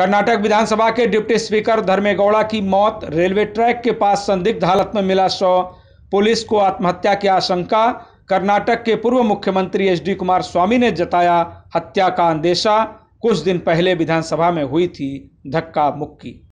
कर्नाटक विधानसभा के deputy speaker Dharmegowda की मौत, रेलवे ट्रैक के पास संदिग्ध हालत में मिला शव। पुलिस को आत्महत्या की आशंका, कर्नाटक के पूर्व मुख्यमंत्री एच डी कुमार स्वामी ने जताया हत्या का अंदेशा। कुछ दिन पहले विधानसभा में हुई थी धक्का मुक्की।